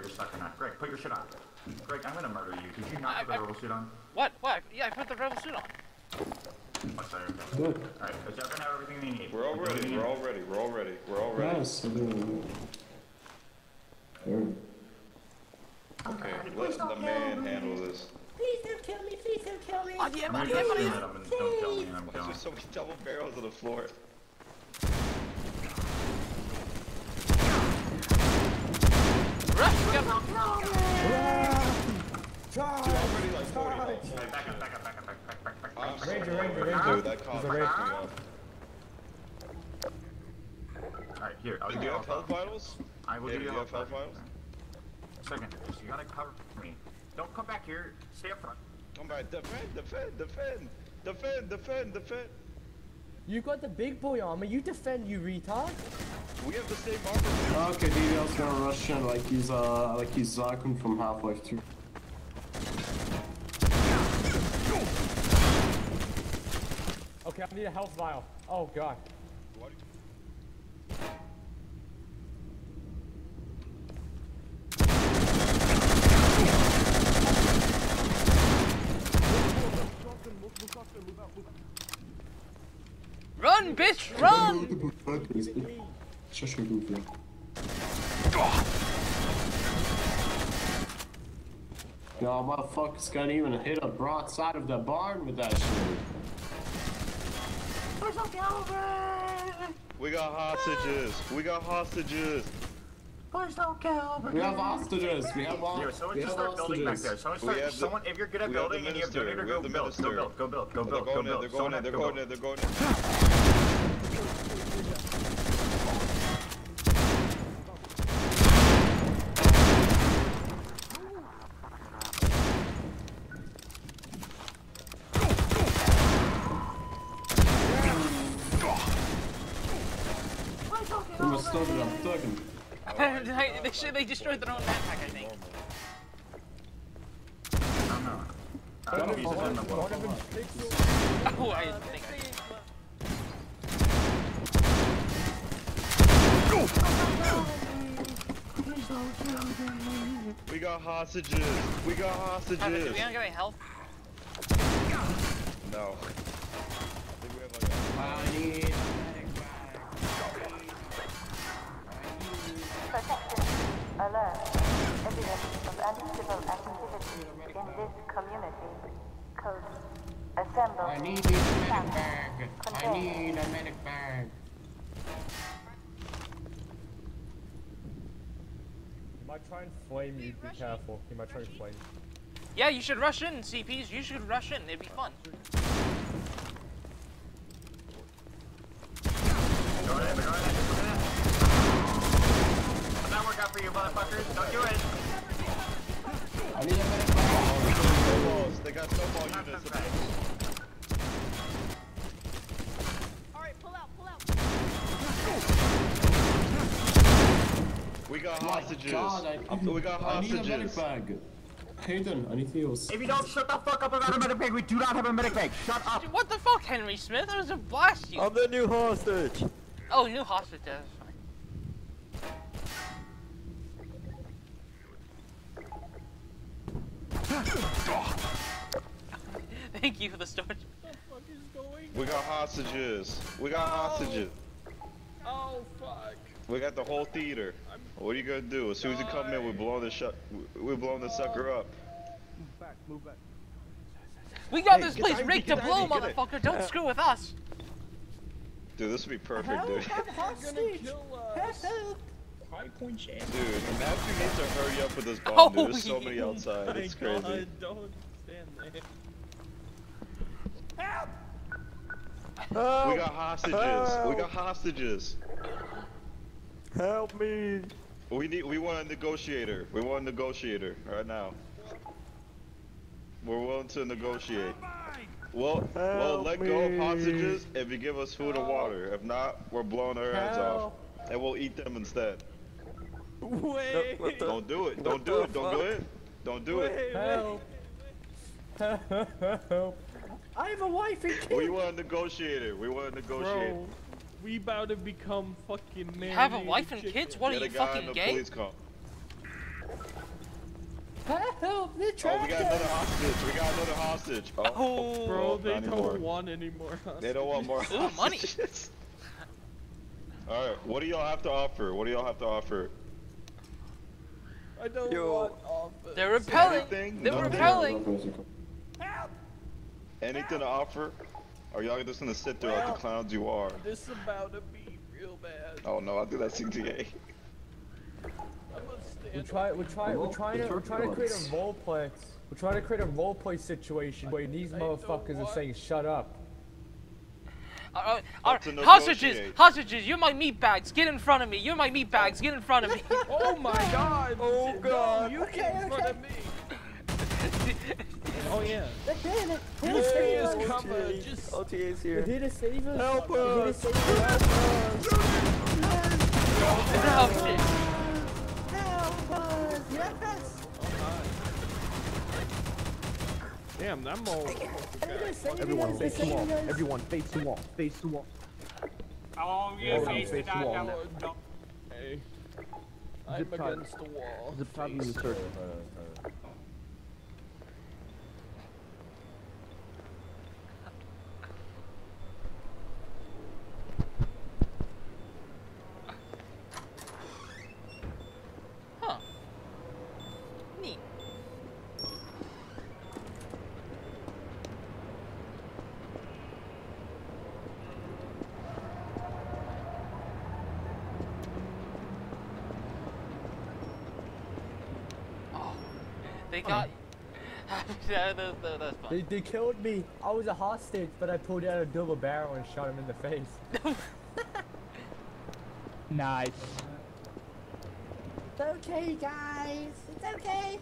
you're stuck or not. Greg, put your shit on. Greg, I'm gonna murder you. Did you not I- put the I- rebel suit on? What? What? Yeah, I put the rebel suit on. Oh, sorry. Okay. Good. Alright, is y'all gonna have everything you need? We're all ready. We're all ready. We're all ready. We're all ready. Yes, I do. Okay, let the man handle this. Please don't kill me, please don't kill me. Oh yeah, I'm buddy, gonna yeah, get buddy. some of them and don't kill me and I'm Why is going. so many double barrels on the floor? Rush, we got Dude, I'm already like 40 Alright, back up, back up, back up, back, back, back, back, back. I'm Ranger, sorry. Ranger, Ranger. Dude, that cost me Alright, here, I'll Do give you you have health health. vitals? I will Yeah, give do you you have health. health vitals? Second, you gotta cover me. Don't come back here. Stay up front. Come back. Defend, defend, defend. Defend, defend, defend. You got the big boy armor. You defend, you retard. We have the same armor. Okay, DDL's gonna rush in like he's uh like he's Zakun from Half-Life 2. Okay, I need a health vial. Oh god. What? Run, bitch, run! Shush your goofy. No, motherfuckers can't even hit a broadside of the barn with that shit. We got hostages. We got hostages. We have hostages. We have, ho- Here, someone we just start building back there. Someone start, the- someone, if you're good at we have the building and you have minister, donator, we go have the build, go build, go build, go They're build, going in. They're going in. They're going in. They're going in. I'm a stubborn, I'm they, they, should- they destroyed their own backpack, I think. I don't know. I don't know if he's in the One of them Oh, I think I We got hostages. We got Travis, hostages. do we gonna get any health? No. I think we have like a- I need Alert. Evidence of anti-civil activity in this community. Code. Assemble. I need a medic bag. I need a medic bag. He might try and flame you. Be careful. He might try and flame you. Yeah, you should rush in, CPs. You should rush in. It'd be fun. Go ahead, go ahead, go ahead. How'd that work out for you, motherfuckers? Don't do it. I need a medic bag. Snowballs. They got snowball Not units. the best. We got My hostages. God, I, we got I need a medic hostages. bag. Hayden, I need heals. If you don't shut the fuck up about a medic bag, we do not have a medic bag. Shut up. What the fuck, Henry Smith? I was gonna blast you. I'm the new hostage. oh, new hostage. That's fine. Thank you for the storage. We got hostages. We got hostages. Oh fuck. We got the whole theater. What are you gonna do? As soon as you come in, we're blowing the shut. We're blowing the sucker up. Move back, move back. We got Hey, this place Ivy, rigged to get blow, Ivy, get it. motherfucker. Don't uh. screw with us. Dude, this would be perfect, dude. Hostage. High point shit. Dude, Matthew needs to hurry up with his bomb, Oh, dude. There's so many yeah. Oh, outside. It's crazy. don't stand there. We got hostages. We got hostages. Help me. We need. We want a negotiator. We want a negotiator right now. We're willing to negotiate. Well, well, Help let go of hostages if you give us food and water. If not, we're blowing our heads off, and we'll eat them instead. Wait. Don't do it. Don't do it. Don't do it. Don't do it. Help. Help. I have a wife and kids. We want a negotiator. We want a negotiator. Bro, we about to become fucking married. Have a wife and kids? What are Get a you guy in fucking the gay? police car. Help! They're Oh, we got another hostage. We got another hostage. Oh, Oh. Bro, they not anymore. don't want any more. hostages. They don't want more hostages. Ooh, money. All right, what do y'all have to offer? What do y'all have to offer? I don't Yo. want office. They're repelling. Anything? They're Nothing? repelling. Anything to offer? Are y'all just gonna sit there like the Well- clowns you are? This is about to be real bad. Oh no, I'll do that CTA. I'm gonna We're trying. We're trying. We're trying to. We're trying to create a role play. We're trying to create a role play situation where these motherfuckers are saying "shut up." Uh, uh, uh, hostages, hostages, you're my meat bags. Get in front of me. You're my meat bags. Get in front of me. Oh my god! Oh, No, God. you came in front of me! Oh yeah. They did it. You stay as just... OTA's They here. did it. Save us. Help They did it, us. save us. oh, shit. Damn, that mole. Everyone face the wall. Everyone face the wall. Face the wall. Oh, yeah, Everyone face face the the wall. no, no. Hey. I'm Zip against the wall. Zip tie me Face. the search. Huh. Neat. Oh, they got. that, that, that, that's fun. They, they killed me. I was a hostage, but I pulled out a double barrel and shot him in the face. Nice. It's okay, guys. It's okay.